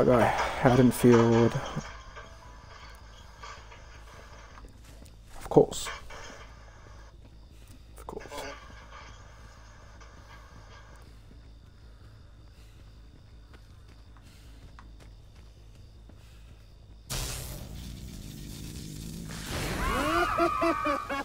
I got Haddonfield. Of course. Of course.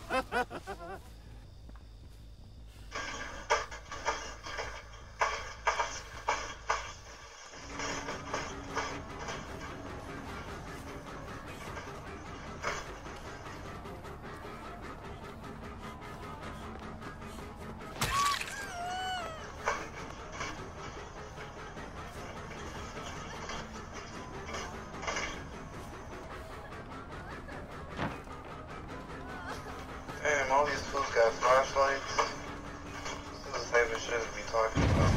got flashlights. This is the type of shit to talking about.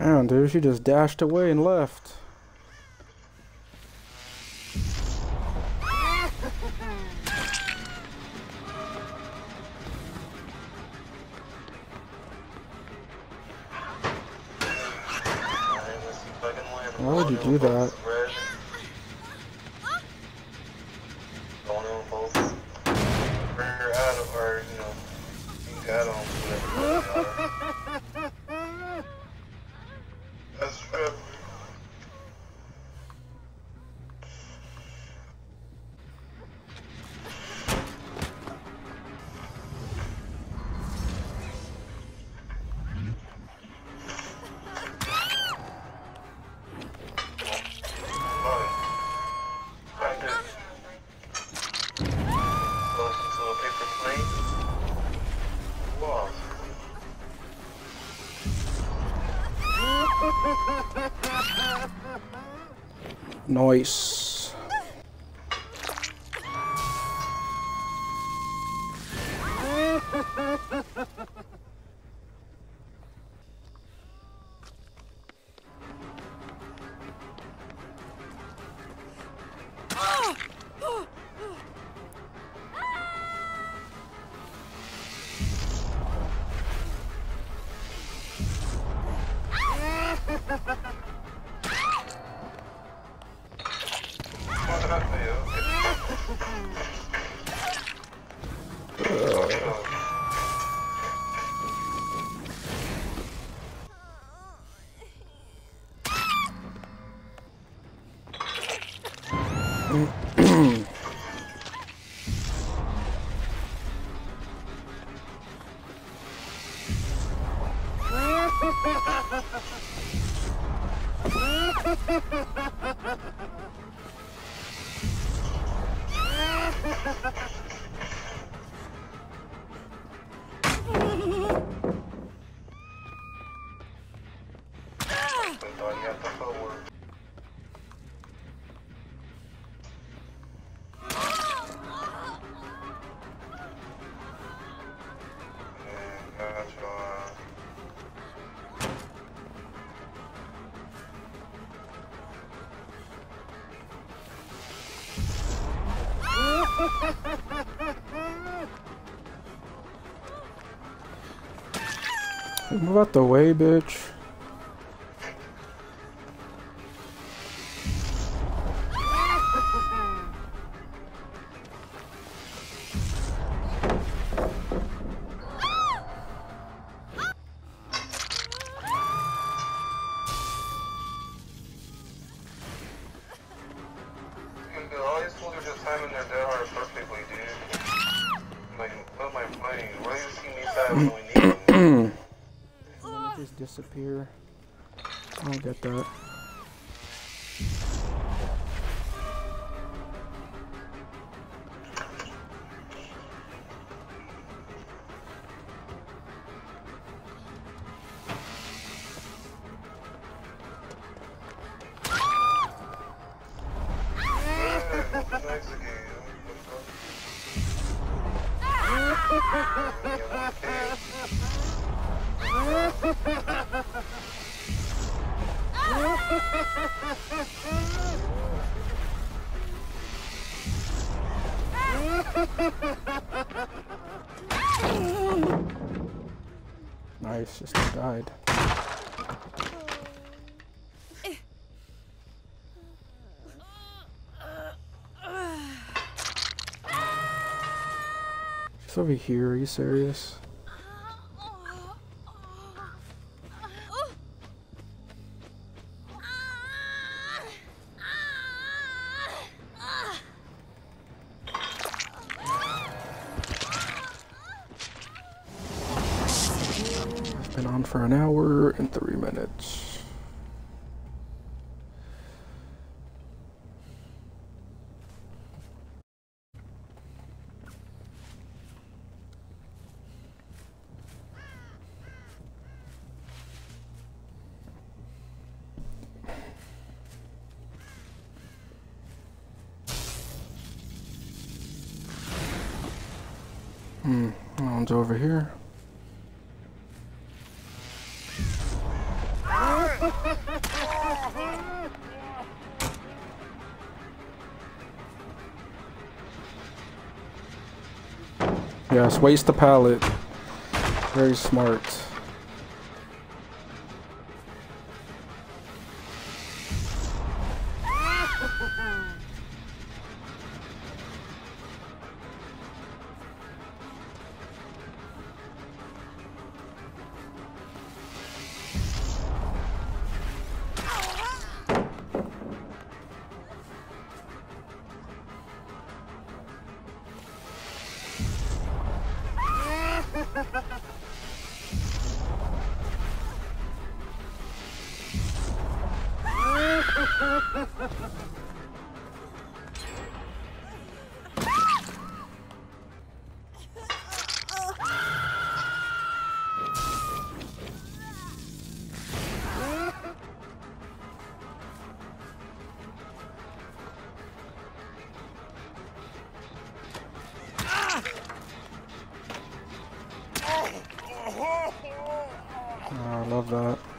Damn, dude, she just dashed away and left. Alright, let's see if I can land Why would you do that? Nice. Ha ha! Move out the way, bitch. Uh, are just timing their dead hard perfectly, dude. Like, what am I playing? Where do you see me side when we need them? Let me just disappear. Oh, I don't get that nice, just died. It's over here, are you serious? Hour and three minutes. Hmm, one's over here. Yes, waste the pallet. Very smart. Ah, I love that.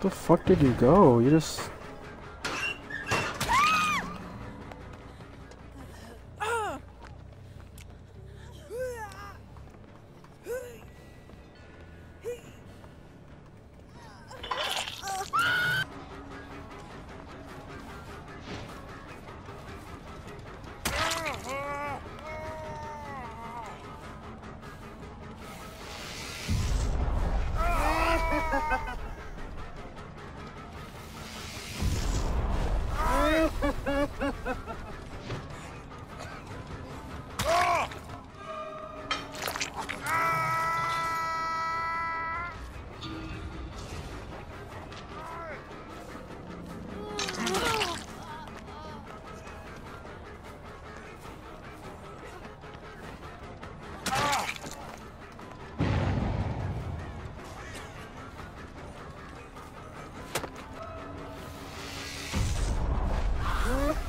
The fuck did you go? You just...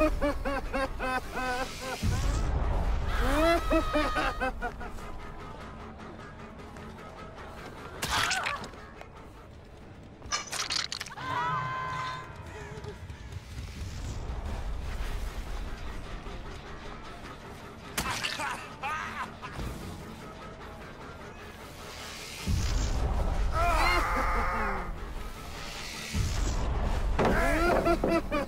Ha ha ha!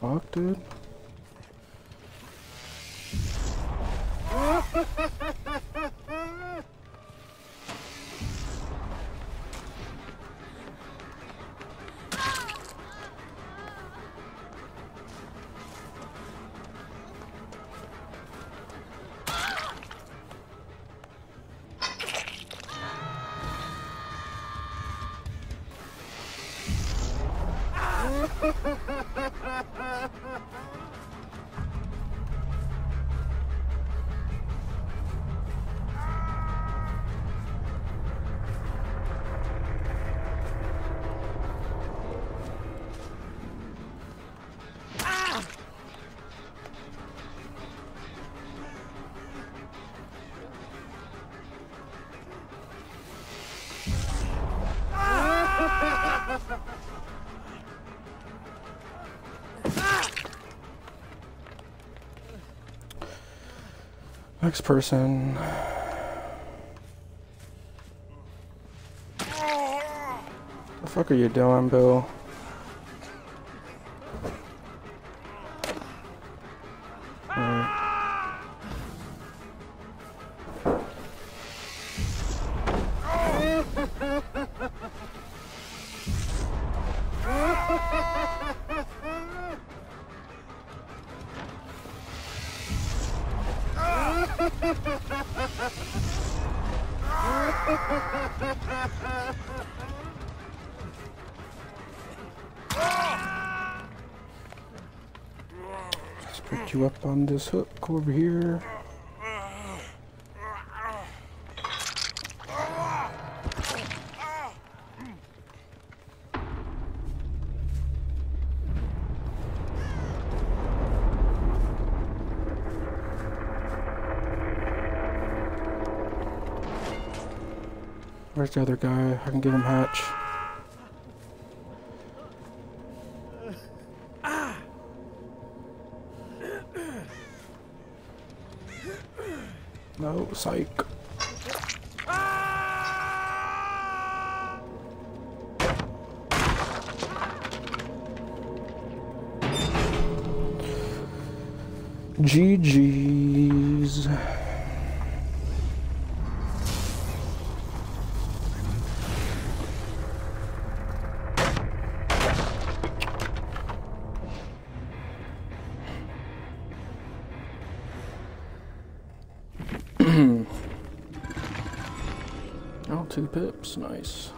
Fuck, dude? Next person. What the fuck are you doing, Bill? Put you up on this hook over here. Where's the other guy? I can get him hatch. Psych. GG's. Two pips, nice.